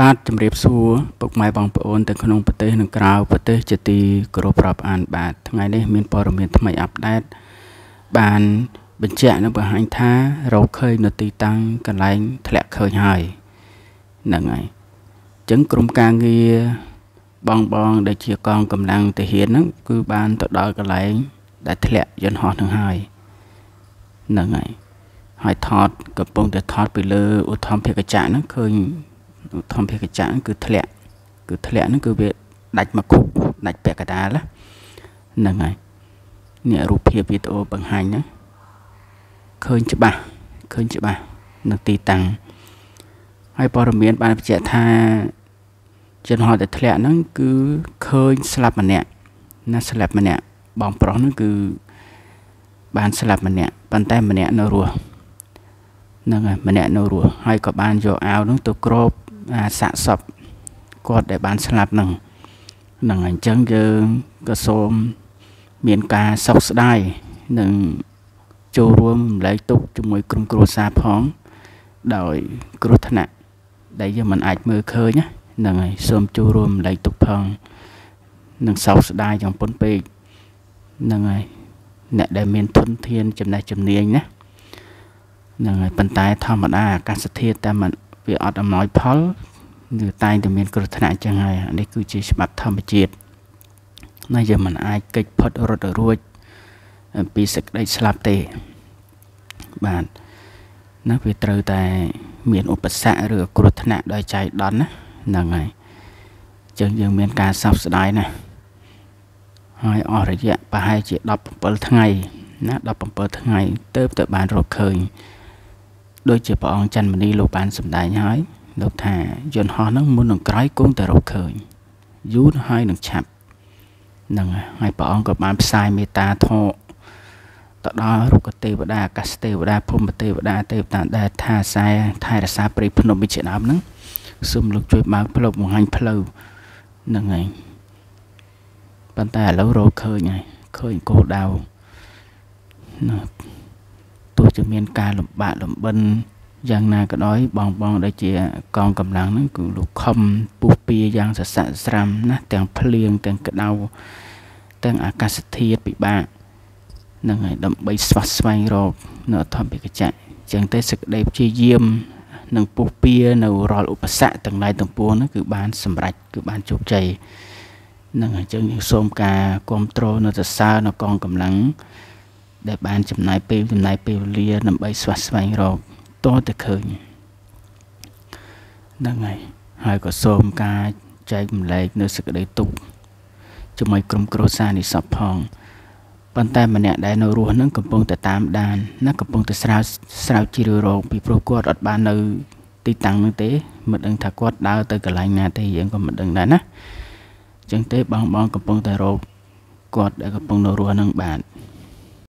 បាទជំរាបសួរពុកម៉ែបងប្អូនទាំងក្នុងប្រទេសនិងក្រៅប្រទេសជាទីគោរពរាប់អានបាទថ្ងៃនេះមានព័ត៌មានថ្មីអាប់ដេតបានបញ្ជាក់និងបង្ហាញថារកឃើញនៅទីតាំងកន្លែងធ្លាក់ឃើញហើយហ្នឹងហើយអញ្ចឹងក្រុមការងារបងបងដែលជាកងកម្លាំងទាហានហ្នឹងគឺបានទៅដល់កន្លែង ដែលធ្លាក់យន្តហោះនឹងហើយហ្នឹងហើយហើយថតកំពុងតែថតពីលើឧទ្ធម្ភាគចក្រហ្នឹងឃើញ ធម្មភាគចៈគឺធ្លាក់គឺធ្លាក់ហ្នឹងគឺវាដាច់មកគុកដាច់ពាក់កដាលហ្នឹងហើយនេះរូបភាពវីដេអូបង្ហាញហ្នឹងឃើញច្បាស់ឃើញច្បាស់នៅទីតាំងហើយព័ត៌មានបានបញ្ជាក់ថាជនហោះដែលធ្លាក់ហ្នឹងគឺឃើញស្លាប់ម្នាក់ណាស្លាប់ម្នាក់បងប្រុសហ្នឹងគឺបានស្លាប់ម្នាក់ប៉ុន្តែម្នាក់នៅរស់ហ្នឹងហើយម្នាក់នៅរស់ហើយក៏បានយកអាវហ្នឹងទៅគ្រប សាកសពគាត់ដែលបានស្លាប់នឹងនឹងអញ្ចឹងយើងក៏សូមមានការសោកស្ដាយនិងចូលរួមរំលែកទុក្ខជាមួយក្រុមគ្រួសារផង ដោយគ្រោះថ្នាក់ដែលយើងមិនអាចមើលឃើញហ្នឹងហើយសូមចូលរួមរំលែកទុក្ខផងនិងសោកស្ដាយយ៉ាងប៉ុនពេកហ្នឹងហើយអ្នកដែលមានធនធានចំណេះជំនាញណាហ្នឹងហើយប៉ុន្តែធម្មតាអាកាសធាតុតែមិន វាអត់អំណោយផលគឺតែងតែមានគ្រោះថ្នាក់ចឹងហើយនេះគឺជាច្បាប់ធម្មជាតិណាយើងមិនអាចកិច្ចផុតរត់រួចពីសេចក្តីស្លាប់ទេបាទណាវាត្រូវតែមានឧបសគ្គឬគ្រោះថ្នាក់ដោយចៃដន្យណាហ្នឹងហើយចឹងយើងមានការសោកស្ដាយណាស់ហើយអស់រយៈប្រហែលជា17ថ្ងៃណា17ថ្ងៃទៅទៅបានរកឃើញ ដូចជាព្រះអង្គច័ន្ទមនីលោកបានសម្ដែងហើយលោកថាយន្តហោះហ្នឹងមុននឹងក្រោយគង់តែរកឃើញយូរហើយនឹងឆាប់ហ្នឹងហើយព្រះអង្គក៏បានផ្សាយមេត្តាធម៌ទៅដល់រុក្ខទេវតាអាកាសទេវតាភូមិទេវតាទេវតាដែលថាខ្សែថែរក្សាព្រៃភ្នំវិជាដើមហ្នឹងសូមលោកជួយបើកផ្លូវបង្ហាញផ្លូវហ្នឹងហើយប៉ុន្តែឥឡូវរកឃើញហើយឃើញគោលដៅណាទោះ ជាមានការលំបាកលំបិនយ៉ាងណាក៏ដោយបងបងដែលជាកងកម្លាំងហ្នឹងគឺលោកខំពុះពៀយ៉ាងសស័កស្រាំណាទាំងភ្លៀងទាំងក្តៅទាំងអាកាសធាតុពិបាកនឹងហើយដើម្បីស្វះស្វែងរកនៅអធិបកចៈចឹងទេសេចក្តីព្យាយាមនឹងពុះពៀនៅរាល់ឧបសគ្គទាំងឡាយទាំងពួងហ្នឹងគឺបានសម្រេចគឺបានជោគជ័យនឹងអញ្ចឹងយើងសូមការគ្រប់គ្រងនៅសរសើរនៅកងកម្លាំង ដែលបានចំណាយពេលចំណាយពេលវេលាដើម្បីស្វះស្វែងរកតតែឃើញហ្នឹងហើយហើយក៏សូមការចែកម្លែកនៅសេចក្តីទុក្ខជាមួយក្រុមគ្រួសារនិសពផងប៉ុន្តែម្នាក់ដែលនៅរស់នឹងកំពុងតែតាមដានណាកំពុងតែស្រាវស្រាវជ្រាវរកពីព្រោះគាត់អត់បាននៅទីតាំងនោះទេមិនដឹងថាគាត់ដើរទៅកន្លែងណាទេយើងក៏មិនដឹងដែរណាអញ្ចឹងទេបងបងកំពុងតែរកគាត់ដែលកំពុងនៅរស់នឹងបាទ